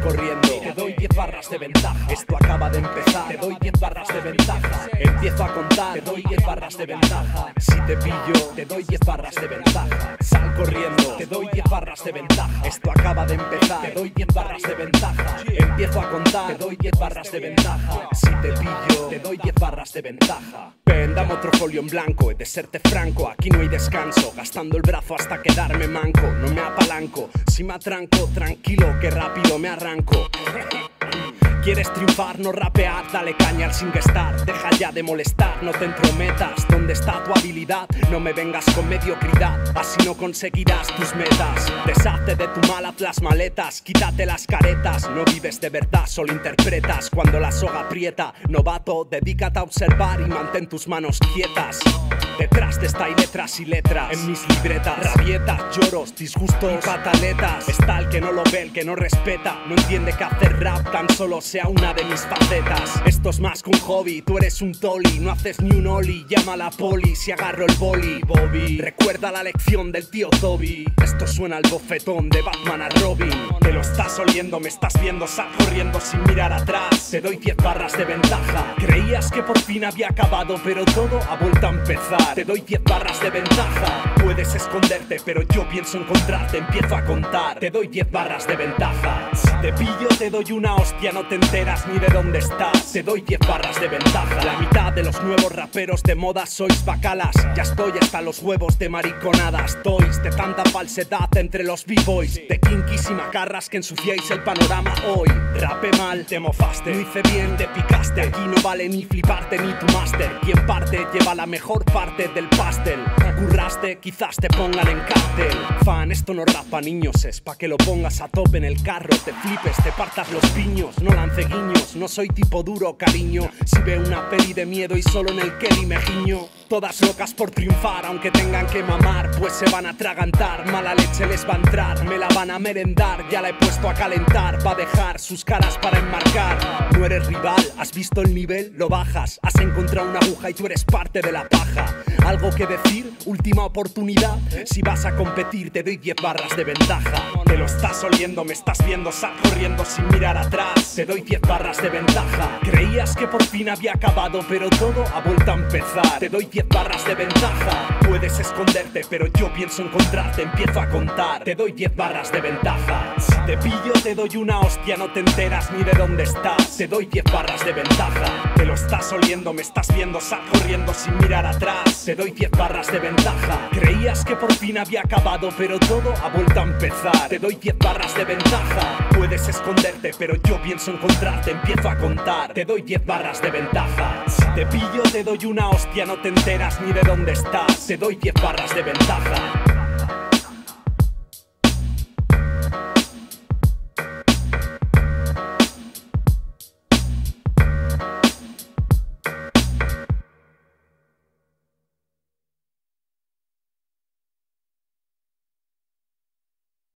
corriendo barras de ventaja. Esto acaba de empezar, te doy 10 barras de ventaja. Empiezo a contar, te doy 10 barras de ventaja. Si te pillo, te doy 10 barras de ventaja. Sal corriendo, te doy 10 barras de ventaja. Esto acaba de empezar, te doy 10 barras de ventaja. Empiezo a contar, te doy 10 barras de ventaja. Si te pillo, te doy 10 barras de ventaja. Ven, dame otro folio en blanco, he de serte franco, aquí no hay descanso. Gastando el brazo hasta quedarme manco, no me apalanco. Si me atranco, tranquilo, que rápido me arranco. ¿Quieres triunfar, no rapear? Dale caña al sin estar. Deja ya de molestar, no te entrometas. ¿Dónde está tu habilidad? No me vengas con mediocridad, así no conseguirás tus metas. Deshazte de tu mal, haz las maletas, quítate las caretas. No vives de verdad, solo interpretas. Cuando la soga aprieta, novato, dedícate a observar y mantén tus manos quietas. Detrás de esta hay letras y letras en mis libretas. Rabietas, lloros, disgustos y pataletas. Está el que no lo ve, el que no respeta. No entiende que hacer rap tan solo sea una de mis facetas. Esto es más que un hobby, tú eres un toli. No haces ni un oli, llama a la poli si agarro el boli. Bobby, recuerda la lección del tío Toby. Esto suena al bofetón de Batman a Robin. Te lo estás oliendo, me estás viendo, sal corriendo sin mirar atrás. Te doy 10 barras de ventaja. Creías que por fin había acabado, pero todo ha vuelto a empezar. Te doy 10 barras de ventaja. Puedes esconderte, pero yo pienso encontrarte. Empiezo a contar. Te doy 10 barras de ventaja. Te pillo, te doy una hostia, no te enteras ni de dónde estás. Te doy 10 barras de ventaja. La mitad de los nuevos raperos de moda sois bacalas. Ya estoy hasta los huevos de mariconadas. Toys de tanta falsedad entre los b-boys. De kinkies y macarras que ensuciáis el panorama hoy. Rape mal, te mofaste. Lo hice bien, te picaste. Aquí no vale ni fliparte ni tu máster. Quien parte lleva la mejor parte del pastel. Curraste, quizás te pongan en cárcel. Fan, esto no rapa niños, es pa' que lo pongas a tope en el carro. Te flipes, te partas los piños. No lance guiños, no soy tipo duro, cariño. Si veo una peli de miedo y solo en el Kelly me giño. Todas locas por triunfar, aunque tengan que mamar, pues se van a atragantar. Mala leche les va a entrar, me la van a merendar. Ya la he puesto a calentar, va a dejar sus caras para enmarcar. No eres rival, has visto el nivel, lo bajas. Has encontrado una aguja y tú eres parte de la paja. ¿Algo que decir? Última oportunidad. Si vas a competir, te doy 10 barras de ventaja. Te lo estás oliendo, me estás viendo, sal corriendo sin mirar atrás. Te doy 10 barras de ventaja. Creías que por fin había acabado, pero todo ha vuelto a empezar. Te doy 10 barras de ventaja. Puedes esconderte, pero yo pienso encontrarte. Empiezo a contar. Te doy 10 barras de ventaja. Si te pillo, te doy una hostia, no te enteras ni de dónde estás. Te doy 10 barras de ventaja. Te lo estás oliendo, me estás viendo, sal corriendo sin mirar atrás. Te doy 10 barras de ventaja. Creías que por fin había acabado, pero todo ha vuelto a empezar. Te doy 10 barras de ventaja. Puedes esconderte, pero yo pienso encontrarte. Empiezo a contar. Te doy 10 barras de ventaja. Si te pillo, te doy una hostia, no te enteras ni de dónde estás. Te doy 10 barras de ventaja.